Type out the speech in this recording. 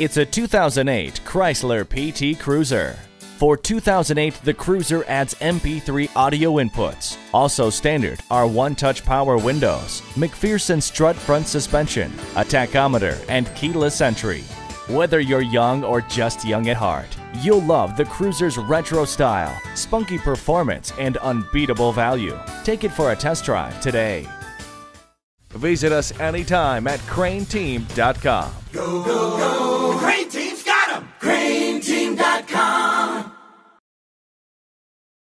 It's a 2008 Chrysler PT Cruiser. For 2008, the Cruiser adds MP3 audio inputs. Also standard are one-touch power windows, MacPherson strut front suspension, a tachometer, and keyless entry. Whether you're young or just young at heart, you'll love the Cruiser's retro style, spunky performance, and unbeatable value. Take it for a test drive today. Visit us anytime at crainteam.com. Go, go, go.